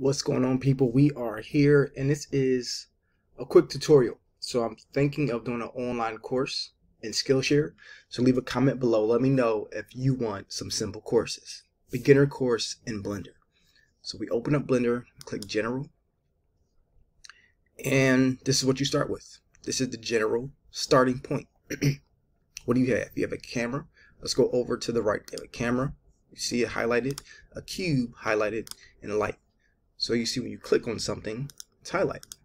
What's going on people? We are here and this is a quick tutorial. So I'm thinking of doing an online course in Skillshare. So leave a comment below. Let me know if you want some simple courses. Beginner course in Blender. So we open up Blender, click General. And this is what you start with. This is the general starting point. what do you have? You have a camera. Let's go over to the right. You have a camera. You see it highlighted, a cube highlighted, and a light. So you see when you click on something, it's highlighted.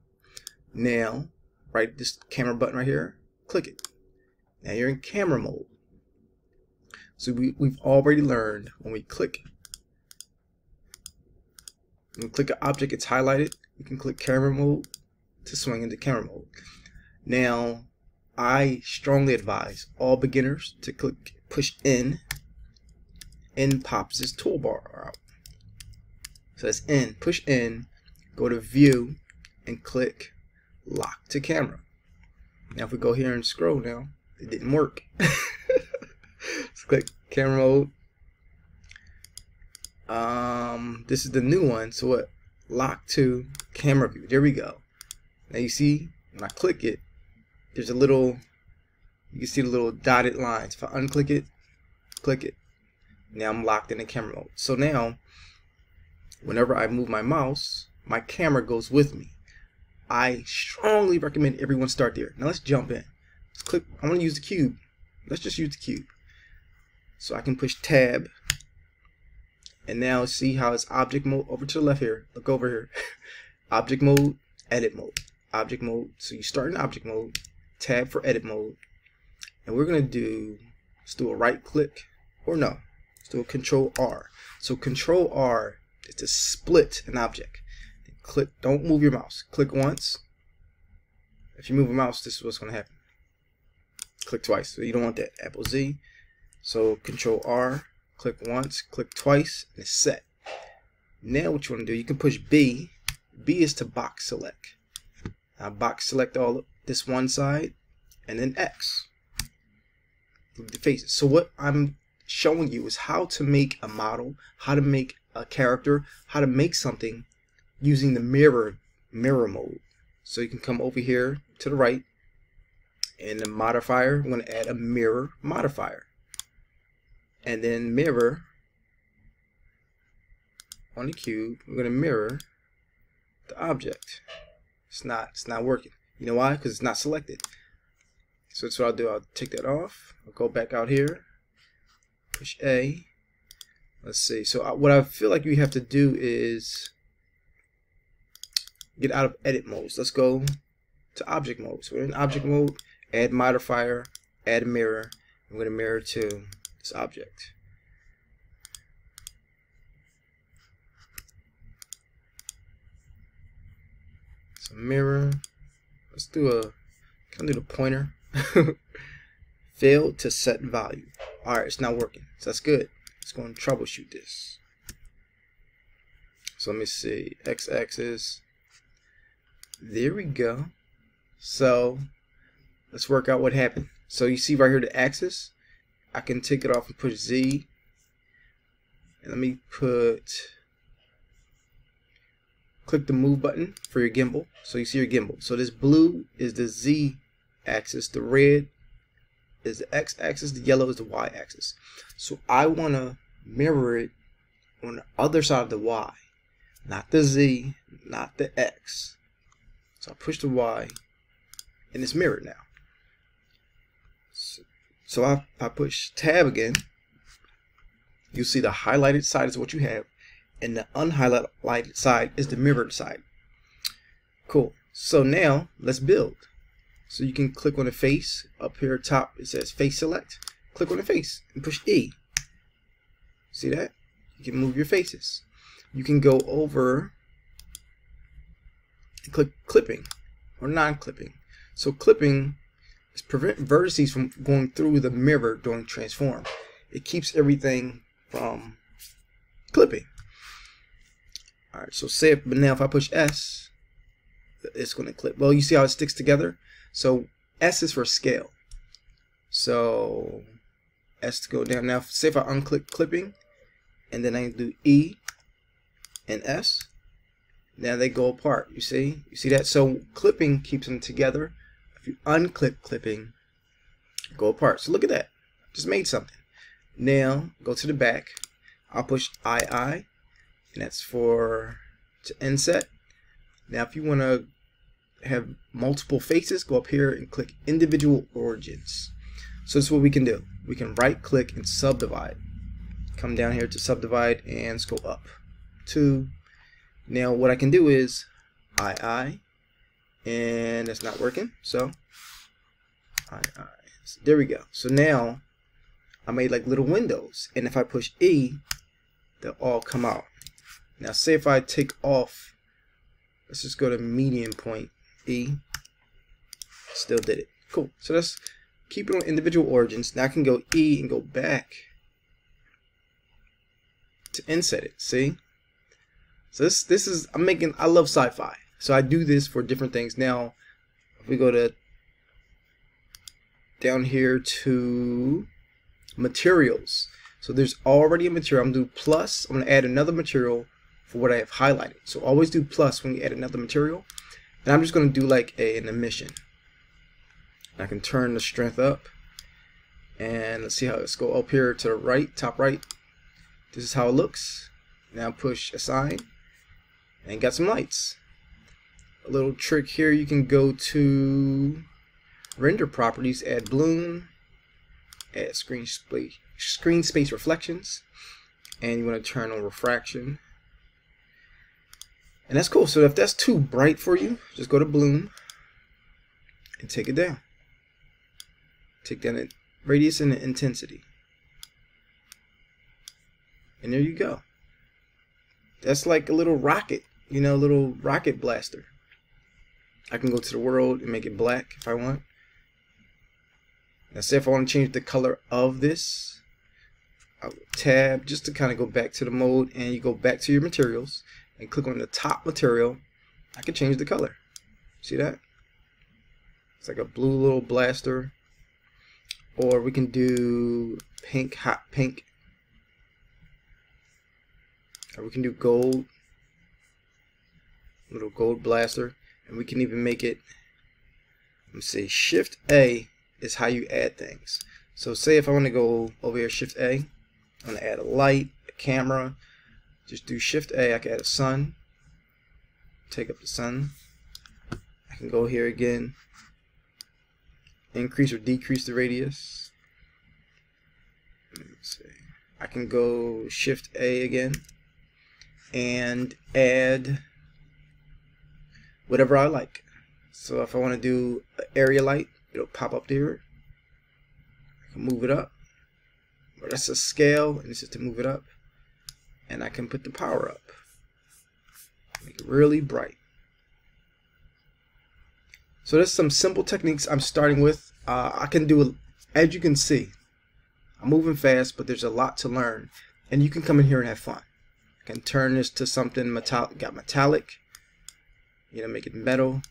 Now, right this camera button right here, click it. Now you're in camera mode. So we, we've already learned when we click, when we click an object, it's highlighted. You can click camera mode to swing into camera mode. Now, I strongly advise all beginners to click push in and pops this toolbar out. So that's in. Push in, go to view, and click lock to camera. Now if we go here and scroll now, it didn't work. Let's click camera mode. Um, this is the new one. So what? Lock to camera view. There we go. Now you see when I click it, there's a little. You can see the little dotted lines. If I unclick it, click it. Now I'm locked in the camera mode. So now whenever I move my mouse, my camera goes with me. I strongly recommend everyone start there. Now let's jump in. Let's click, I want to use the cube. Let's just use the cube. So I can push tab. And now see how it's object mode over to the left here. Look over here. object mode, edit mode. Object mode. So you start in object mode, tab for edit mode. And we're going to do, let's do a right click, or no, let's do a control R. So control R is to split an object. Click, don't move your mouse. Click once. If you move your mouse, this is what's going to happen. Click twice. So you don't want that. Apple Z. So Control R. Click once. Click twice. And it's set. Now what you want to do, you can push B. B is to box select. Now box select all this one side, and then X. The faces. So what I'm showing you is how to make a model, how to make a character, how to make something using the mirror mirror mode. So you can come over here to the right and the modifier, I'm going to add a mirror modifier. And then mirror on the cube, we're going to mirror the object. It's not it's not working. You know why? Because it's not selected. So that's what I'll do. I'll take that off. I'll go back out here. Push A. Let's see. So uh, what I feel like you have to do is get out of edit modes. Let's go to object mode. So we're in object mode, add modifier, add mirror. I'm going to mirror to this object. So mirror. Let's do a, can I do the pointer? Failed to set value. Alright, it's not working. So that's good. Let's go and troubleshoot this. So let me see, x-axis. There we go. So let's work out what happened. So you see right here the axis. I can take it off and push Z. And let me put click the move button for your gimbal. So you see your gimbal. So this blue is the Z axis, the red is the X axis, the yellow is the Y axis. So I want to mirror it on the other side of the Y, not the Z, not the X. So I push the Y and it's mirrored now. So, so I, I push tab again. You'll see the highlighted side is what you have and the unhighlighted side is the mirrored side. Cool. So now let's build. So you can click on the face. Up here top it says face select. Click on the face and push E. See that? You can move your faces. You can go over and click clipping or non-clipping. So clipping is prevent vertices from going through the mirror during transform. It keeps everything from clipping. Alright, so say if, but now if I push S, it's going to clip. Well, you see how it sticks together? So S is for scale. So S to go down. Now, say if I unclick clipping, and then I do E and S, now they go apart. You see? You see that? So clipping keeps them together. If you unclip clipping, go apart. So look at that. Just made something. Now go to the back. I'll push II, and that's for to inset. Now if you want to have multiple faces, go up here and click individual origins. So this is what we can do. We can right click and subdivide. Come down here to subdivide and scroll up. to. Now what I can do is II and that's not working. So II. So there we go. So now I made like little windows and if I push E they'll all come out. Now say if I take off let's just go to median point E still did it. Cool. So let's keep it on individual origins. Now I can go E and go back to inset it. See? So this this is I'm making I love sci-fi. So I do this for different things. Now if we go to down here to materials. So there's already a material. I'm gonna do plus. I'm gonna add another material for what I have highlighted. So always do plus when you add another material. And I'm just gonna do like a, an emission. I can turn the strength up and let's see how let's go. Up here to the right top right. This is how it looks. Now push assign and got some lights. A little trick here you can go to render properties add bloom add screen space screen space reflections and you want to turn on refraction and that's cool so if that's too bright for you just go to bloom and take it down Take down the radius and the intensity. And there you go. That's like a little rocket, you know, a little rocket blaster. I can go to the world and make it black if I want. Now say if I want to change the color of this, I will tab just to kind of go back to the mode and you go back to your materials and click on the top material. I can change the color. See that? It's like a blue little blaster or we can do pink hot pink or we can do gold little gold blaster and we can even make it let me see shift A is how you add things so say if I want to go over here shift A I'm going to add a light a camera just do shift A I can add a sun take up the sun I can go here again increase or decrease the radius. I can go shift A again and add whatever I like. So if I want to do area light, it'll pop up there. I can move it up. But that's a scale, and this is to move it up. And I can put the power up. Make it really bright. So there's some simple techniques I'm starting with. Uh, I can do, as you can see, I'm moving fast, but there's a lot to learn. And you can come in here and have fun. I can turn this to something metallic, got metallic, you know, make it metal,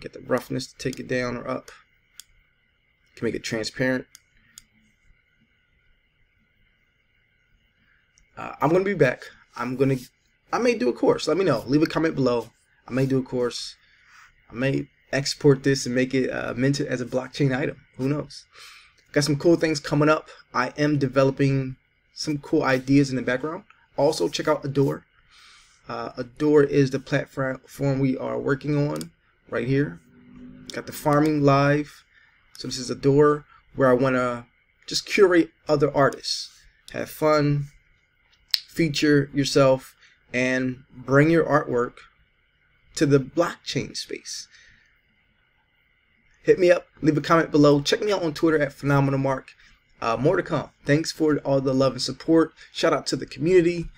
get the roughness to take it down or up. Can make it transparent. Uh, I'm gonna be back. I'm gonna, I may do a course. Let me know. Leave a comment below. I may do a course. I may export this and make it uh, as a blockchain item. Who knows? Got some cool things coming up. I am developing some cool ideas in the background. Also, check out ADOR. Uh, ADOR is the platform we are working on right here. Got the farming live. So this is ADOR where I want to just curate other artists. Have fun, feature yourself, and bring your artwork to the blockchain space hit me up, leave a comment below. Check me out on Twitter at Phenomenal Mark. Uh, more to come. Thanks for all the love and support. Shout out to the community.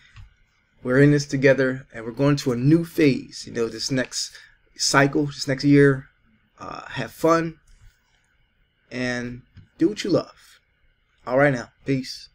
We're in this together, and we're going to a new phase. You know, this next cycle, this next year. Uh, have fun and do what you love. All right now, peace.